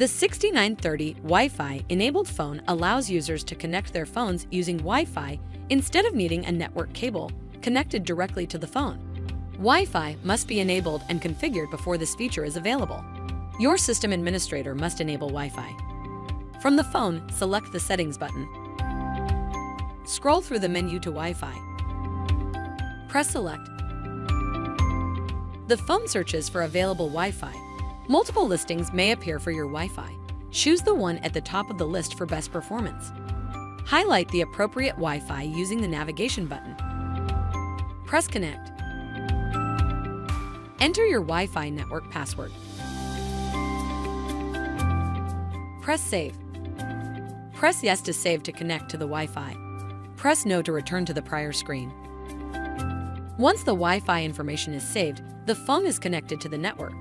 The 6930 Wi-Fi enabled phone allows users to connect their phones using Wi-Fi instead of needing a network cable connected directly to the phone. Wi-Fi must be enabled and configured before this feature is available. Your system administrator must enable Wi-Fi. From the phone, select the Settings button. Scroll through the menu to Wi-Fi. Press Select. The phone searches for available Wi-Fi. Multiple listings may appear for your Wi-Fi. Choose the one at the top of the list for best performance. Highlight the appropriate Wi-Fi using the navigation button. Press Connect. Enter your Wi-Fi network password. Press Save. Press Yes to save to connect to the Wi-Fi. Press No to return to the prior screen. Once the Wi-Fi information is saved, the phone is connected to the network.